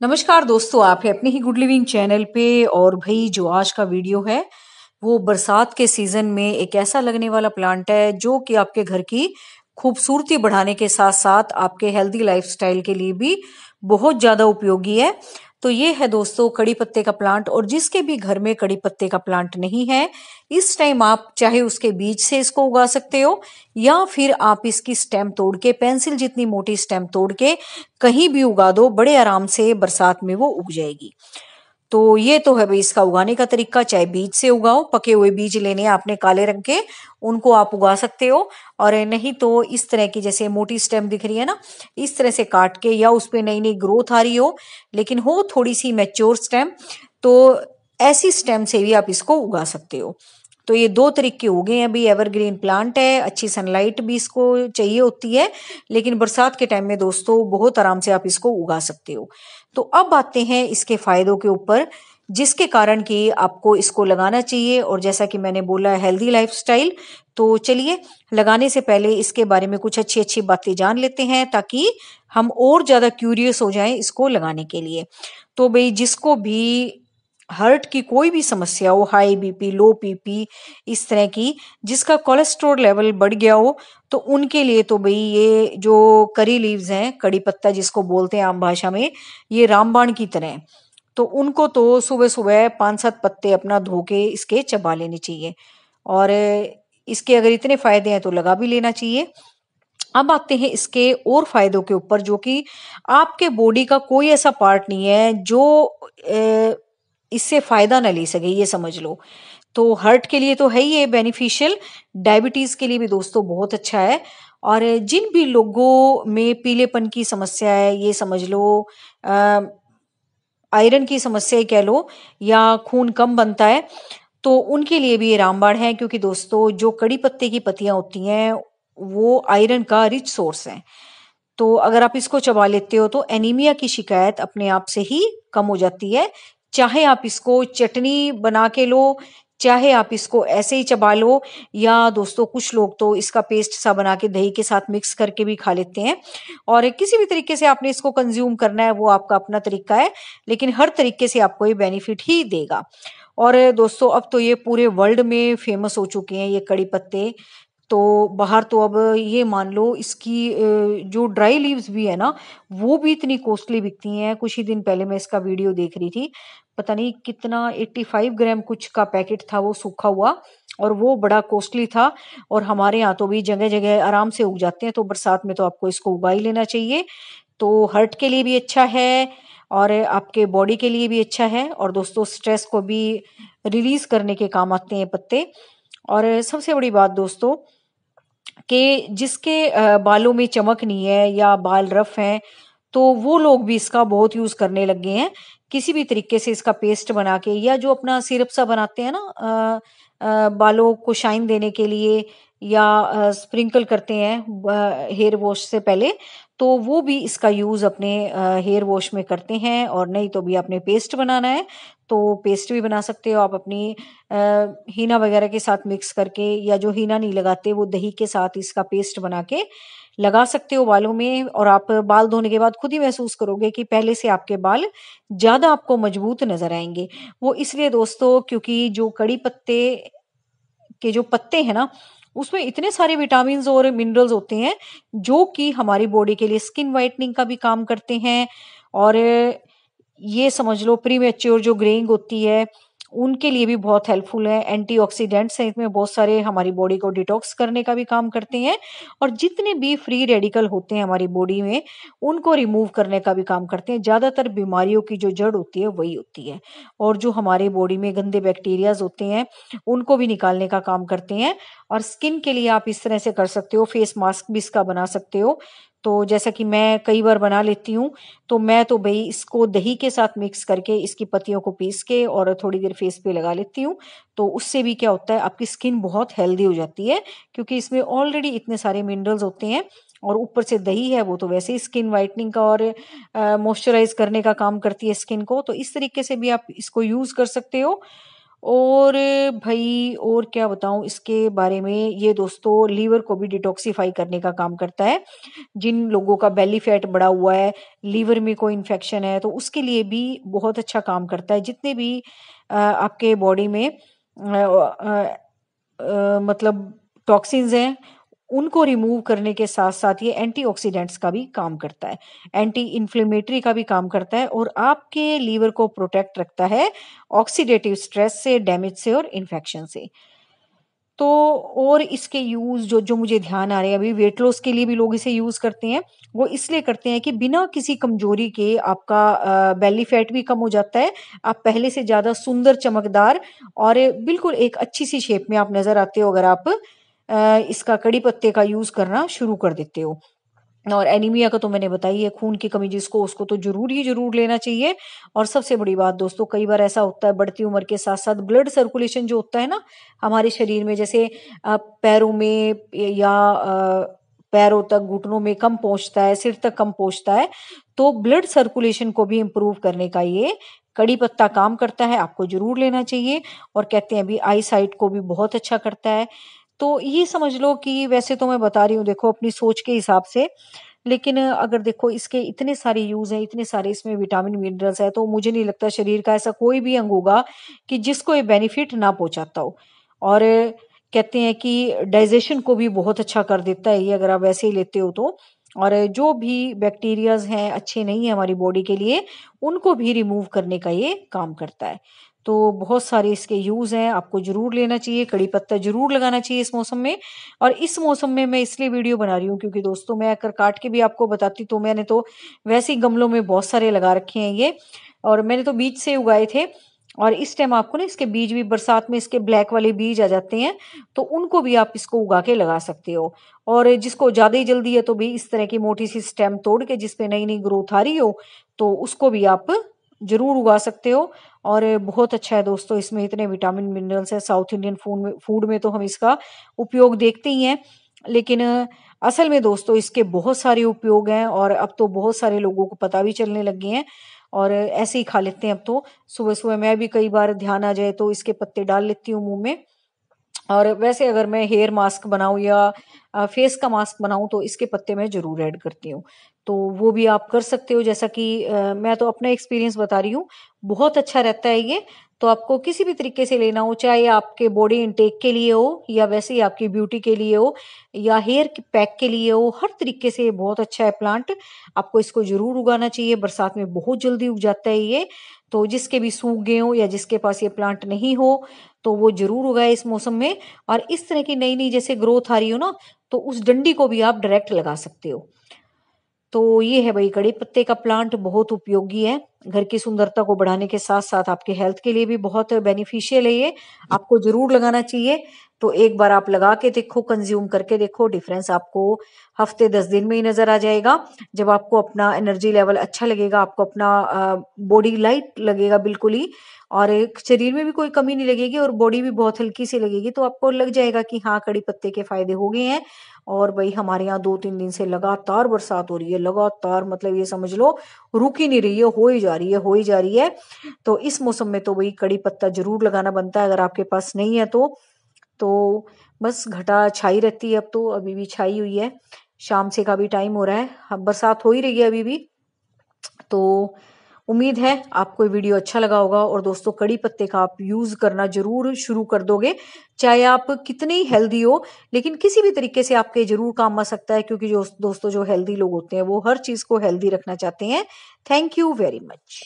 नमस्कार दोस्तों, आप है अपने ही गुड लिविंग चैनल पे और भाई जो आज का वीडियो है, वो बरसात के सीज़न में एक ऐसा लगने वाला प्लांट है जो कि आपके घर की खूबसूरती बढ़ाने के साथ साथ आपके हेल्दी लाइफस्टाइल के लिए भी बहुत ज़्यादा उपयोगी है। तो ये है दोस्तों कड़ी पत्ते का प्लांट और जिसके भी घर में कड़ी पत्ते का प्लांट नहीं है, इस टाइम आप चाहे उसके बीज से इसको उगा सकते हो, या फिर आप इसकी स्टेम तोड़ के पेंसिल जितनी मोटी स्टेम तोड़ के, कहीं भी उगा दो, बड़े आराम से बरसात में वो उग जाएगी। तो ये तो है भाई, इसका उगाने का तरीका, चाहे बीज से उगाओ, पके हुए बीज लेने आपने काले रंग के, उनको आप उगा सकते हो। और नहीं तो इस तरह की जैसे मोटी स्टेम दिख रही है ना, इस तरह से काट के या उस पर नई नई ग्रोथ आ रही हो, लेकिन हो थोड़ी सी मेच्योर स्टेम तो ऐसी स्टेम से भी आप इसको उगा सकते हो। तो ये दो तरीके हो गए हैं। अभी एवरग्रीन प्लांट है, अच्छी सनलाइट भी इसको चाहिए होती है, लेकिन बरसात के टाइम में दोस्तों बहुत आराम से आप इसको उगा सकते हो। तो अब आते हैं इसके फायदों के ऊपर, जिसके कारण कि आपको इसको लगाना चाहिए और जैसा कि मैंने बोला हेल्दी लाइफस्टाइल तो चलिए लगाने से पहले इसके बारे में कुछ अच्छी अच्छी बातें जान लेते हैं ताकि हम और ज़्यादा क्यूरियस हो जाएँ इसको लगाने के लिए। तो भाई जिसको भी हार्ट की कोई भी समस्या हो, हाई बीपी, लो बीपी, इस तरह की, जिसका कोलेस्ट्रोल लेवल बढ़ गया हो तो उनके लिए तो भाई ये जो करी लीव्स हैं, कड़ी पत्ता जिसको बोलते हैं आम भाषा में, ये रामबाण की तरह तो उनको तो सुबह सुबह पाँच सात पत्ते अपना धो के इसके चबा लेने चाहिए। और इसके अगर इतने फ़ायदे हैं तो लगा भी लेना चाहिए। अब आते हैं इसके और फायदों के ऊपर, जो कि आपके बॉडी का कोई ऐसा पार्ट नहीं है, जो इससे फ़ायदा ना ले सके, ये समझ लो। तो हार्ट के लिए तो है ही ये बेनिफिशियल डायबिटीज़ के लिए भी दोस्तों बहुत अच्छा है। और जिन भी लोगों में पीलेपन की समस्या है, ये समझ लो आयरन की समस्या कह लो, या खून कम बनता है तो उनके लिए भी ये रामबाण है, क्योंकि दोस्तों जो कड़ी पत्ते की पत्तियाँ होती हैं, वो आयरन का रिच सोर्स है। तो अगर आप इसको चबा लेते हो तो एनीमिया की शिकायत अपने आप से ही कम हो जाती है चाहे आप इसको चटनी बना के लो, चाहे आप इसको ऐसे ही चबा लो, या दोस्तों कुछ लोग तो इसका पेस्ट सा बना के दही के साथ मिक्स करके भी खा लेते हैं। और किसी भी तरीके से आपने इसको कंज्यूम करना है, वो आपका अपना तरीका है, लेकिन हर तरीके से आपको ये बेनिफिट ही देगा। और दोस्तों, अब तो ये पूरे वर्ल्ड में फ़ेमस हो चुके हैं ये कड़ी पत्ते। तो बाहर तो अब ये मान लो इसकी जो ड्राई लीव्स भी है ना, वो भी इतनी कॉस्टली बिकती हैं। कुछ ही दिन पहले मैं इसका वीडियो देख रही थी। पता नहीं कितना 85 ग्राम कुछ का पैकेट था वो सूखा हुआ और वो बड़ा कॉस्टली था और हमारे यहाँ तो भी जगह जगह आराम से उग जाते हैं तो बरसात में तो आपको इसको उगा ही लेना चाहिए। तो हर्ट के लिए भी अच्छा है और आपके बॉडी के लिए भी अच्छा है और दोस्तों स्ट्रेस को भी रिलीज़ करने के काम आते हैं पत्ते। और सबसे बड़ी बात दोस्तों कि जिसके बालों में चमक नहीं है या बाल रफ हैं तो वो लोग भी इसका बहुत यूज़ करने लग गए हैं। किसी भी तरीके से इसका पेस्ट बना के या जो अपना सिरप सा बनाते हैं ना बालों को शाइन देने के लिए या स्प्रिंकल करते हैं हेयर वॉश से पहले तो वो भी इसका यूज़ अपने हेयर वॉश में करते हैं और नहीं तो भी आपने पेस्ट बनाना है तो पेस्ट भी बना सकते हो आप अपनी हीना वगैरह के साथ मिक्स करके या जो हीना नहीं लगाते वो दही के साथ इसका पेस्ट बना के लगा सकते हो बालों में और आप बाल धोने के बाद खुद ही महसूस करोगे कि पहले से आपके बाल ज़्यादा आपको मज़बूत नज़र आएँगे। वो इसलिए दोस्तों क्योंकि जो कड़ी पत्ते के जो पत्ते हैं ना उसमें इतने सारे विटामिन और मिनरल्स होते हैं, जो कि हमारी बॉडी के लिए स्किन वाइटनिंग का भी काम करते हैं। और ये समझ लो प्री मेच्योर जो ग्रेइंग होती है उनके लिए भी बहुत हेल्पफुल है। एंटीऑक्सीडेंट्स हैं, इसमें बहुत सारे हमारी बॉडी को डिटॉक्स करने का भी काम करते हैं और जितने भी फ्री रेडिकल होते हैं हमारी बॉडी में, उनको रिमूव करने का भी काम करते हैं। ज़्यादातर बीमारियों की जो जड़ होती है, वही होती है। और जो हमारे बॉडी में गंदे बैक्टीरियाज होते हैं, उनको भी निकालने का काम करते हैं। और स्किन के लिए आप इस तरह से कर सकते हो फेस मास्क भी इसका बना सकते हो। तो जैसा कि मैं कई बार बना लेती हूँ तो मैं तो भाई इसको दही के साथ मिक्स करके इसकी पत्तियों को पीस के और थोड़ी देर फेस पे लगा लेती हूँ। तो उससे भी क्या होता है, आपकी स्किन बहुत हेल्दी हो जाती है, क्योंकि इसमें ऑलरेडी इतने सारे मिनरल्स होते हैं और ऊपर से दही है, वो तो वैसे ही स्किन वाइटनिंग का और मॉइस्चराइज करने का काम करती है स्किन को। तो इस तरीके से भी आप इसको यूज़ कर सकते हो। और भाई और क्या बताऊँ इसके बारे में ये दोस्तों लीवर को भी डिटॉक्सिफाई करने का काम करता है। जिन लोगों का बेली फैट बढ़ा हुआ है लीवर में कोई इन्फेक्शन है तो उसके लिए भी बहुत अच्छा काम करता है। जितने भी आ, आपके बॉडी में आ, आ, मतलब टॉक्सिन्स हैं उनको रिमूव करने के साथ साथ ये एंटीऑक्सीडेंट्स का भी काम करता है। एंटी इन्फ्लेमेटरी का भी काम करता है और आपके लीवर को प्रोटेक्ट रखता है ऑक्सीडेटिव स्ट्रेस से डैमेज से और इन्फेक्शन से। तो और इसके यूज़ जो जो मुझे ध्यान आ रहे हैं, अभी वेट लॉस के लिए भी लोग इसे यूज़ करते हैं, वो इसलिए करते हैं कि बिना किसी कमज़ोरी के आपका बेली फैट भी कम हो जाता है। आप पहले से ज़्यादा सुंदर चमकदार और बिल्कुल एक अच्छी सी शेप में आप नज़र आते हो अगर आप इसका कड़ी पत्ते का यूज़ करना शुरू कर देते हो। और एनीमिया का तो मैंने बताई है, खून की कमी जिसको, उसको तो ज़रूर ही ज़रूर लेना चाहिए। और सबसे बड़ी बात दोस्तों, कई बार ऐसा होता है, बढ़ती उम्र के साथ साथ ब्लड सर्कुलेशन जो होता है ना, हमारे शरीर में जैसे पैरों में या पैरों तक, घुटनों में कम पहुँचता है, सिर तक कम पहुँचता है तो ब्लड सर्कुलेशन को भी इम्प्रूव करने का ये कड़ी पत्ता काम करता है, आपको ज़रूर लेना चाहिए। और कहते हैं अभी आई साइट को भी बहुत अच्छा करता है। तो ये समझ लो कि वैसे तो मैं बता रही हूँ, देखो, अपनी सोच के हिसाब से। लेकिन अगर देखो, इसके इतने सारे यूज़ हैं, इतने सारे इसमें विटामिन मिनरल्स है तो मुझे नहीं लगता शरीर का ऐसा कोई भी अंग होगा कि जिसको ये बेनिफिट ना पहुंचाता हो। और कहते हैं कि डाइजेशन को भी बहुत अच्छा कर देता है, ये अगर आप वैसे ही लेते हो तो। और जो भी बैक्टीरियाज हैं, अच्छे नहीं है हमारी बॉडी के लिए, उनको भी रिमूव करने का ये काम करता है। तो बहुत सारे इसके यूज़ हैं, आपको ज़रूर लेना चाहिए, कड़ी पत्ता ज़रूर लगाना चाहिए इस मौसम में। और इस मौसम में मैं इसलिए वीडियो बना रही हूँ क्योंकि दोस्तों मैं अगर काट के भी आपको बताती तो मैंने तो वैसे ही गमलों में बहुत सारे लगा रखे हैं ये। और मैंने तो बीज से उगाए थे और इस टाइम आपको ना इसके बीज भी, बरसात में इसके ब्लैक वाले बीज आ जाते हैं तो उनको भी आप इसको उगा के लगा सकते हो। और जिसको ज़्यादा ही जल्दी है तो भी इस तरह की मोटी सी स्टेम तोड़ के जिसपे नई नई ग्रोथ आ रही हो तो उसको भी आप ज़रूर उगा सकते हो। और बहुत अच्छा है दोस्तों, इसमें इतने विटामिन, मिनरल्स है, साउथ इंडियन फ़ूड में फ़ूड में तो हम इसका उपयोग देखते ही हैं। लेकिन असल में दोस्तों, इसके बहुत सारे उपयोग हैं और अब तो बहुत सारे लोगों को पता भी चलने लग हैं। और ऐसे ही खा लेते हैं अब तो। सुबह सुबह मैं भी कई बार ध्यान आ जाए तो इसके पत्ते डाल लेती हूँ मुँह में। और वैसे अगर मैं हेयर मास्क बनाऊँ या फेस का मास्क बनाऊँ तो इसके पत्ते मैं ज़रूर ऐड करती हूँ। तो वो भी आप कर सकते हो, जैसा कि मैं तो अपना एक्सपीरियंस बता रही हूँ। बहुत अच्छा रहता है ये। तो आपको किसी भी तरीके से लेना हो, चाहे आपके बॉडी इनटेक के लिए हो, या वैसे ही आपकी ब्यूटी के लिए हो, या हेयर पैक के लिए हो, हर तरीके से ये बहुत अच्छा है प्लांट आपको इसको ज़रूर उगाना चाहिए। बरसात में बहुत जल्दी उग जाता है ये। तो जिसके भी सूख गए हो, या जिसके पास ये प्लांट नहीं हो तो वो ज़रूर उगाए इस मौसम में। और इस तरह की नई नई जैसे ग्रोथ आ रही हो ना तो उस डंडी को भी आप डायरेक्ट लगा सकते हो। तो ये है भाई, कड़ी पत्ते का प्लांट बहुत उपयोगी है। घर की सुंदरता को बढ़ाने के साथ साथ आपके हेल्थ के लिए भी बहुत बेनिफिशियल है ये। आपको ज़रूर लगाना चाहिए। तो एक बार आप लगा के देखो कंज्यूम करके देखो डिफरेंस आपको हफ़्ते दस दिन में ही नज़र आ जाएगा। जब आपको अपना एनर्जी लेवल अच्छा लगेगा, आपको अपना बॉडी लाइट लगेगा बिल्कुल ही, और एक शरीर में भी कोई कमी नहीं लगेगी और बॉडी भी बहुत हल्की सी लगेगी तो आपको लग जाएगा कि हाँ कड़ी पत्ते के फ़ायदे हो गए हैं। और भाई, हमारे यहाँ दो तीन दिन से लगातार बरसात हो रही है, लगातार मतलब ये समझ लो, रुक ही नहीं रही है, हो ही जा रही है, हो ही जा रही है। तो इस मौसम में तो भाई कड़ी पत्ता ज़रूर लगाना बनता है, अगर आपके पास नहीं है तो। तो बस घटा छाई रहती है अब तो अभी भी छाई हुई है। शाम से का भी टाइम हो रहा है। अब बरसात हो ही रही है अभी भी। तो उम्मीद है आपको ये वीडियो अच्छा लगा होगा और दोस्तों, कड़ी पत्ते का आप यूज़ करना ज़रूर शुरू कर दोगे। चाहे आप कितने ही हेल्दी हो, लेकिन किसी भी तरीके से आपके ज़रूर काम आ सकता है, क्योंकि जो दोस्तों जो हेल्दी लोग होते हैं, वो हर चीज़ को हेल्दी रखना चाहते हैं। Thank you very much